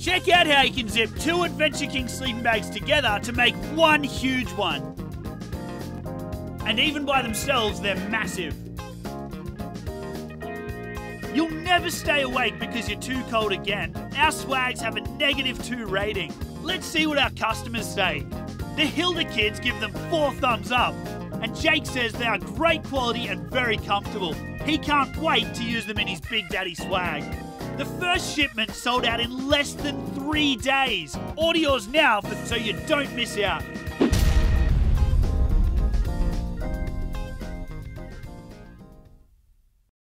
Check out how you can zip two Adventure King sleeping bags together to make one huge one. And even by themselves, they're massive. You'll never stay awake because you're too cold again. Our swags have a negative 2 rating. Let's see what our customers say. The Hilda kids give them 4 thumbs up. And Jake says they are great quality and very comfortable. He can't wait to use them in his Big Daddy swag. The first shipment sold out in less than three days. Order yours now for, so you don't miss out.